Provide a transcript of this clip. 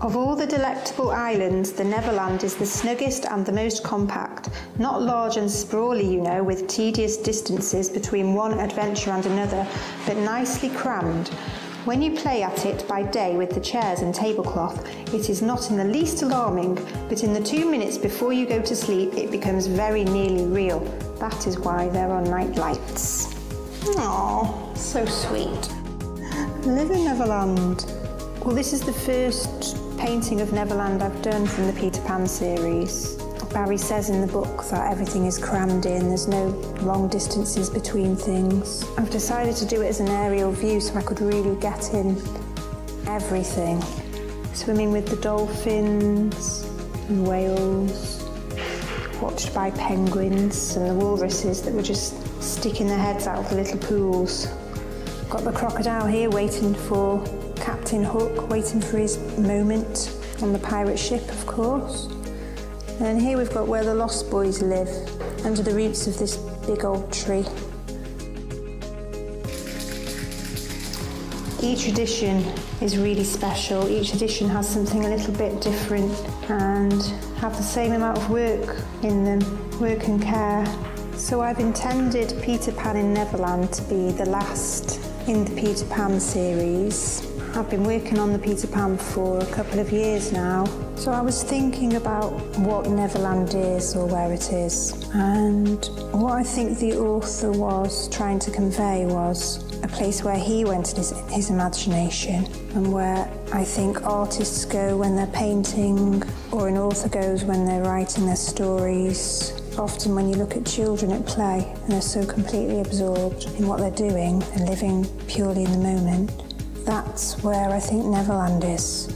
Of all the delectable islands, the Neverland is the snuggest and the most compact. Not large and sprawly, you know, with tedious distances between one adventure and another, but nicely crammed. When you play at it by day with the chairs and tablecloth, it is not in the least alarming, but in the two minutes before you go to sleep, it becomes very nearly real. That is why there are night lights. Aww, so sweet. Live in Neverland. Well, this is the first painting of Neverland I've done from the Peter Pan series. Barrie says in the book that everything is crammed in, there's no long distances between things. I've decided to do it as an aerial view so I could really get in everything. Swimming with the dolphins and whales, watched by penguins and the walruses that were just sticking their heads out of the little pools. Got the crocodile here waiting for Captain Hook waiting for his moment on the pirate ship, of course. And here we've got where the Lost Boys live, under the roots of this big old tree. Each edition is really special. Each edition has something a little bit different and have the same amount of work in them, work and care. So I've intended Peter Pan in Neverland to be the last in the Peter Pan series. I've been working on the Peter Pan for a couple of years now. So I was thinking about what Neverland is or where it is. And what I think the author was trying to convey was a place where he went in his, his imagination and where I think artists go when they're painting or an author goes when they're writing their stories often when you look at children at play and they're so completely absorbed in what they're doing and living purely in the moment, that's where I think Neverland is.